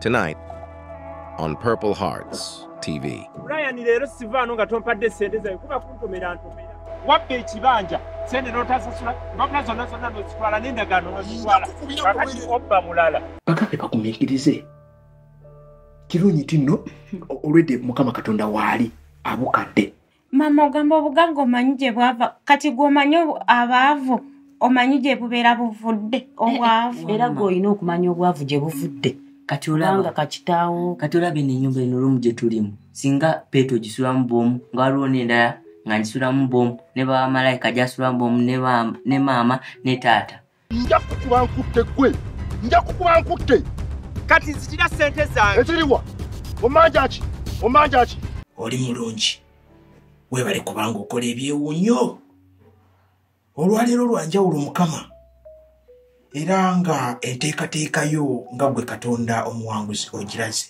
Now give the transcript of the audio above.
Tonight on Purple Hearts TV. brian leero sivaano nga tompadde sente zayo. Kuba kuntomera ntomera. Wabba ekibanja sente n'otasasula mpapula zonna zonna nozitwala n'endagaano nozitwala. Kakati obba mulala. Bakabe bakumiikirize. Kirungi ti nno? Olwedde mukama katonda waali abukadde. Mama ogamba obugagga omanyi gye bwava. Kati gweomanyi obu- abaavu omanyi gye bubeera buvudde obwavu era gweolina okumanya obwavu gye buvudde kati kubanga olaba kakitaawo kati olaba eno ennyumba eno olumu gye tulimu. Singa peeto gisulamu bwomu nga waliwo n'endala nga ngisulamu bwomu ne bawamalayika gyasulamu bwomu ne maama ne taata. Nja kukuba nkutte gwe nja kukuba nkutte. Kati nzitira sente zange. Ekiriwa omanja ki? Omanja ki? Oli mulungi. Weebale kubanga okola ebyewunyo olwaleero lwanjawulo mukama era nga enteekateeka yo nga gwe katonda omuwanguzi ogiraze